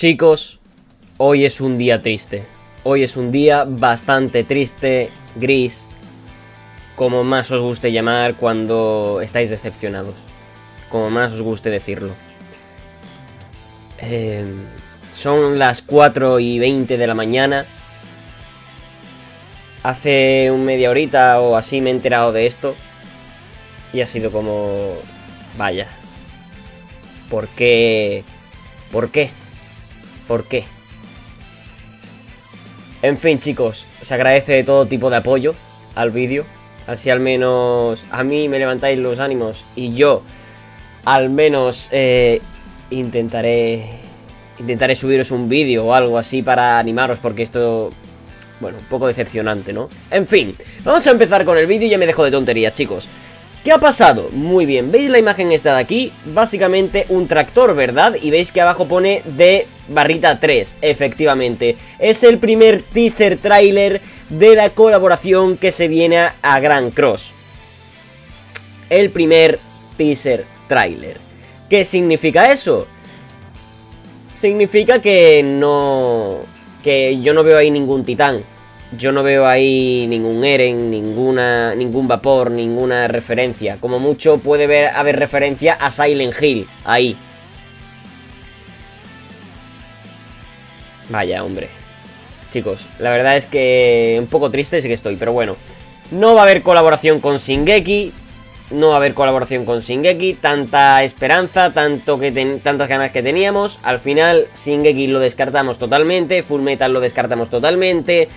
Chicos, hoy es un día triste. Hoy es un día bastante triste, gris, como más os guste llamar cuando estáis decepcionados. Como más os guste decirlo. Eh, son las 4 y 20 de la mañana. Hace un media horita o así me he enterado de esto. Y ha sido como... Vaya. ¿Por qué? ¿Por qué? ¿Por qué? En fin, chicos, se agradece todo tipo de apoyo al vídeo. Así al menos a mí me levantáis los ánimos y yo al menos eh, intentaré intentaré subiros un vídeo o algo así para animaros porque esto bueno, un poco decepcionante, ¿no? En fin, vamos a empezar con el vídeo y ya me dejo de tonterías, chicos ¿Qué ha pasado? Muy bien, ¿veis la imagen esta de aquí? Básicamente un tractor, ¿verdad? Y veis que abajo pone de barrita 3, efectivamente Es el primer teaser trailer de la colaboración que se viene a Grand Cross El primer teaser trailer ¿Qué significa eso? Significa que no... Que yo no veo ahí ningún titán yo no veo ahí ningún Eren, ninguna, ningún vapor, ninguna referencia. Como mucho puede haber referencia a Silent Hill, ahí. Vaya, hombre. Chicos, la verdad es que un poco triste sí que estoy, pero bueno. No va a haber colaboración con Shingeki. No va a haber colaboración con Shingeki. Tanta esperanza, tanto que tantas ganas que teníamos. Al final, Shingeki lo descartamos totalmente. Full Metal lo descartamos totalmente.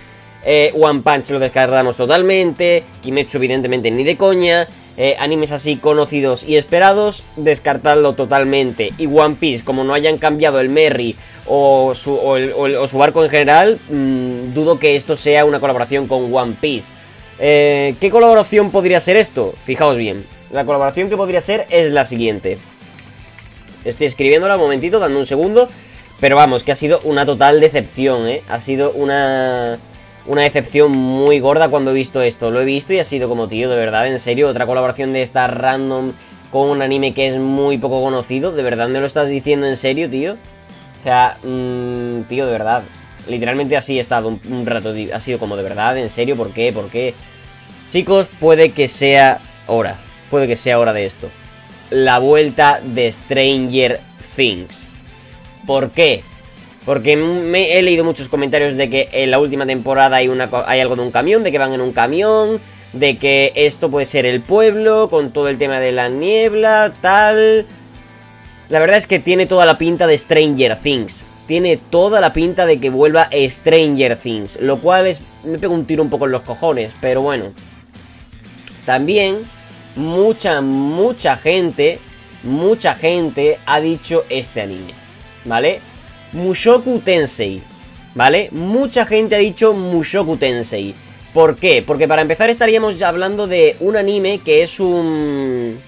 Eh, One Punch lo descartamos totalmente. Kimetsu, evidentemente, ni de coña. Eh, animes así conocidos y esperados, descartadlo totalmente. Y One Piece, como no hayan cambiado el Merry o su, barco en general, mm, dudo que esto sea una colaboración con One Piece. Eh, ¿Qué colaboración podría ser esto? Fijaos bien. La colaboración que podría ser es la siguiente. Estoy escribiéndola un momentito, dando un segundo. Pero vamos, que ha sido una total decepción, ¿eh? Ha sido una una decepción muy gorda cuando he visto esto. Lo he visto y ha sido como, tío, de verdad, en serio, otra colaboración de esta random con un anime que es muy poco conocido. ¿De verdad me lo estás diciendo en serio, tío? O sea, mmm, tío, de verdad. Literalmente así he estado un, rato. Ha sido como, de verdad, en serio, ¿por qué? ¿Por qué? Chicos, puede que sea hora. Puede que sea hora de esto. La vuelta de Stranger Things. ¿Por qué? Porque me, he leído muchos comentarios de que en la última temporada hay, algo de un camión, de que van en un camión, de que esto puede ser el pueblo, con todo el tema de la niebla, tal... La verdad es que tiene toda la pinta de Stranger Things. Tiene toda la pinta de que vuelva Stranger Things. Lo cual es... Me pego un tiro un poco en los cojones, pero bueno. También, mucha, mucha gente, mucha gente ha dicho este anime. ¿Vale? Mushoku Tensei, ¿vale? Mucha gente ha dicho Mushoku Tensei. ¿Por qué? Porque para empezar estaríamos hablando de un anime que es un...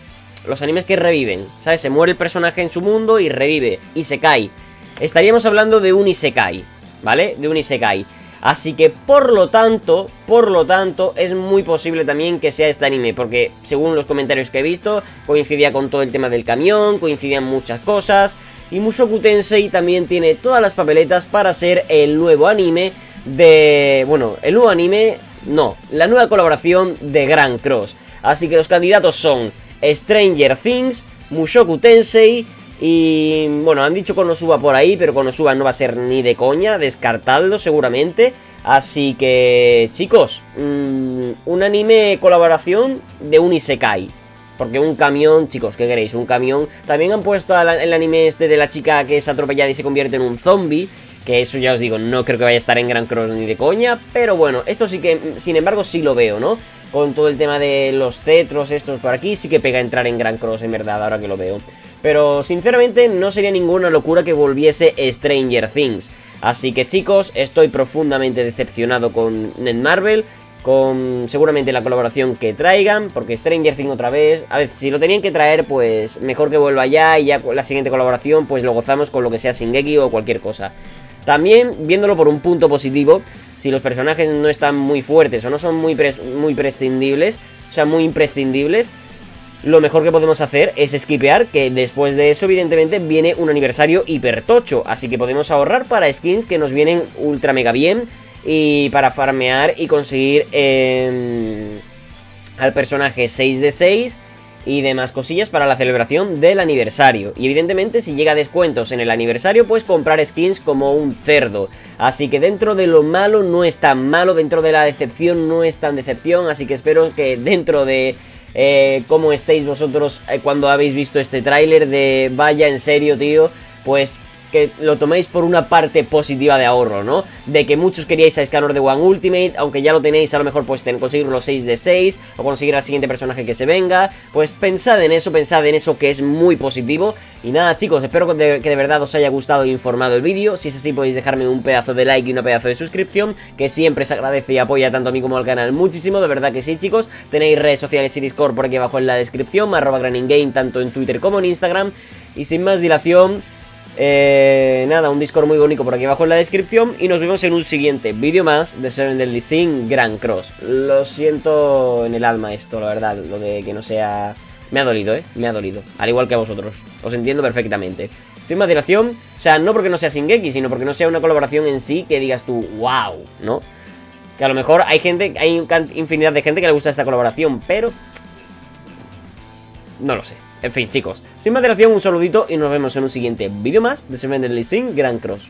Los animes que reviven, ¿sabes? Se muere el personaje en su mundo y revive, y se cae. Estaríamos hablando de un Isekai, ¿vale? De un Isekai. Así que por lo tanto, por lo tanto, es muy posible también que sea este anime, porque según los comentarios que he visto, coincidía con todo el tema del camión, coincidían muchas cosas, y Mushoku Tensei también tiene todas las papeletas para ser el nuevo anime de... Bueno, el nuevo anime... No, la nueva colaboración de Grand Cross. Así que los candidatos son Stranger Things, Mushoku Tensei y... Bueno, han dicho Konosuba por ahí, pero Konosuba no va a ser ni de coña, descartadlo seguramente. Así que, chicos, mm, un anime colaboración de un Isekai. Porque un camión, chicos, ¿qué queréis? Un camión. También han puesto el anime este de la chica que es atropellada y se convierte en un zombie. Que eso ya os digo, no creo que vaya a estar en Gran Cross ni de coña. Pero bueno, esto sí que, sin embargo, sí lo veo, ¿no? Con todo el tema de los cetros estos por aquí, sí que pega entrar en Gran Cross, en verdad, ahora que lo veo. Pero sinceramente no sería ninguna locura que volviese Stranger Things. Así que chicos, estoy profundamente decepcionado con Netmarvel con seguramente la colaboración que traigan, porque Stranger Things otra vez, a ver, si lo tenían que traer, pues mejor que vuelva ya y ya la siguiente colaboración, pues lo gozamos con lo que sea Shingeki o cualquier cosa. También, viéndolo por un punto positivo, si los personajes no están muy fuertes o no son muy, muy prescindibles, o sea, muy imprescindibles, lo mejor que podemos hacer es skipear, que después de eso, evidentemente, viene un aniversario hipertocho. Así que podemos ahorrar para skins que nos vienen ultra mega bien y para farmear y conseguir eh, al personaje 6 de 6 y demás cosillas para la celebración del aniversario. Y evidentemente si llega descuentos en el aniversario, pues comprar skins como un cerdo. Así que dentro de lo malo no es tan malo, dentro de la decepción no es tan decepción, así que espero que dentro de eh, cómo estéis vosotros eh, cuando habéis visto este tráiler de vaya en serio tío, pues que lo toméis por una parte positiva de ahorro, ¿no? De que muchos queríais a Scanner de One Ultimate, aunque ya lo tenéis, a lo mejor pues conseguir los 6 de 6 o conseguir al siguiente personaje que se venga, pues pensad en eso, pensad en eso que es muy positivo. Y nada chicos, espero que de, verdad os haya gustado e informado el vídeo, si es así podéis dejarme un pedazo de like y un pedazo de suscripción, que siempre se agradece y apoya tanto a mí como al canal muchísimo, de verdad que sí chicos, tenéis redes sociales y Discord por aquí abajo en la descripción, arroba Game tanto en Twitter como en Instagram, y sin más dilación... Eh, nada, un Discord muy bonito por aquí abajo en la descripción Y nos vemos en un siguiente vídeo más de Seven Deadly Sin Grand Cross Lo siento en el alma esto, la verdad, lo de que no sea... Me ha dolido, ¿eh? Me ha dolido, al igual que a vosotros Os entiendo perfectamente Sin más dilación, o sea, no porque no sea Shingeki Sino porque no sea una colaboración en sí que digas tú, wow, ¿no? Que a lo mejor hay gente, hay infinidad de gente que le gusta esta colaboración Pero... No lo sé en fin, chicos, sin más dilación, un saludito y nos vemos en un siguiente vídeo más de Seven Deadly Sin Grand Cross.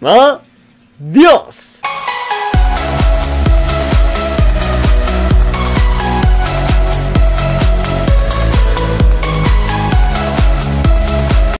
¡Adiós!